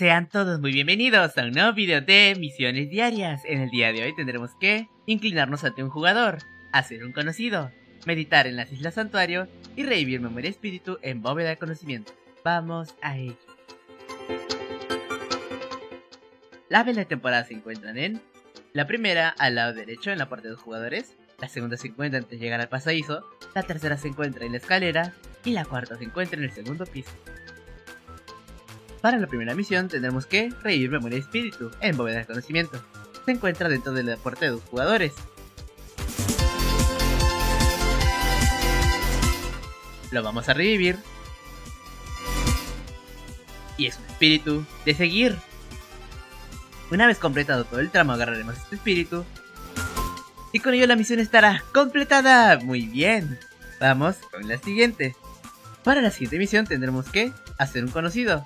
Sean todos muy bienvenidos a un nuevo video de misiones diarias. En el día de hoy tendremos que inclinarnos ante un jugador, hacer un conocido, meditar en las islas santuario y revivir memoria espíritu en bóveda de conocimiento. Vamos a ello. Las velas de temporada se encuentran en la primera al lado derecho en la parte de los jugadores, la segunda se encuentra antes de llegar al pasadizo, la tercera se encuentra en la escalera y la cuarta se encuentra en el segundo piso. Para la primera misión tendremos que revivir memoria espíritu en bóveda de conocimiento. Se encuentra dentro del deporte de dos jugadores. Lo vamos a revivir. Y es un espíritu de seguir. Una vez completado todo el tramo agarraremos este espíritu. Y con ello la misión estará completada. Muy bien. Vamos con la siguiente. Para la siguiente misión tendremos que hacer un conocido.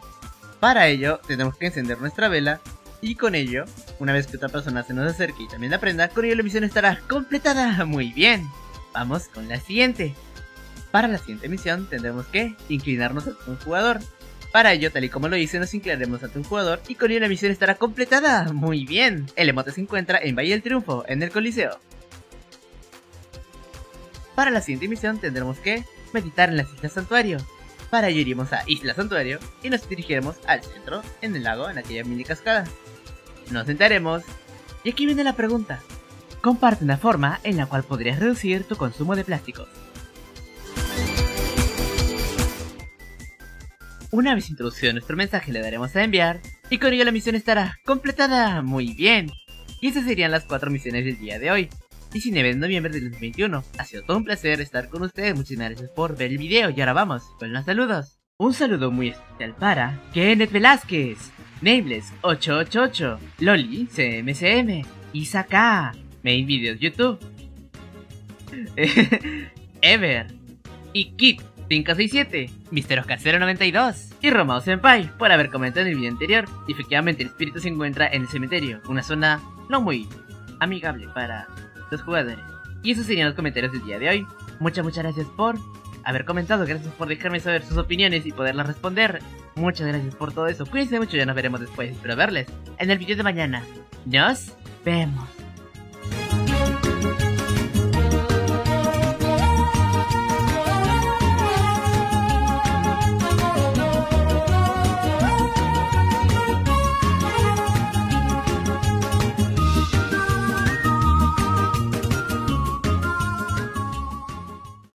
Para ello, tenemos que encender nuestra vela y con ello, una vez que otra persona se nos acerque y también la con ello la misión estará completada. Muy bien. Vamos con la siguiente. Para la siguiente misión tendremos que inclinarnos ante un jugador. Para ello, tal y como lo hice, nos inclinaremos ante un jugador y con ello la misión estará completada. Muy bien. El emote se encuentra en Valle del Triunfo, en el Coliseo. Para la siguiente misión tendremos que meditar en las Islas Santuario. Para ello iremos a Isla Santuario y nos dirigiremos al centro, en el lago, en aquella mini cascada. Nos sentaremos y aquí viene la pregunta. Comparte una forma en la cual podrías reducir tu consumo de plásticos. Una vez introducido nuestro mensaje le daremos a enviar y con ello la misión estará completada. Muy bien. Y esas serían las cuatro misiones del día de hoy. 19 de noviembre del 2021. Ha sido todo un placer estar con ustedes. Muchísimas gracias por ver el video. Y ahora vamos con los saludos. Un saludo muy especial para Kenneth Velázquez, Nameless888, Loli CMCM, Isaka, Main Videos YouTube, Ever y Kit 567, Mr. Oscar 092 y Romao Senpai por haber comentado en el video anterior. Efectivamente el espíritu se encuentra en el cementerio, una zona no muy amigable para los jugadores. Y esos serían los comentarios del día de hoy. Muchas, muchas gracias por haber comentado, gracias por dejarme saber sus opiniones y poderlas responder. Muchas gracias por todo eso. Cuídense mucho, ya nos veremos después. Espero verles en el video de mañana. Nos vemos.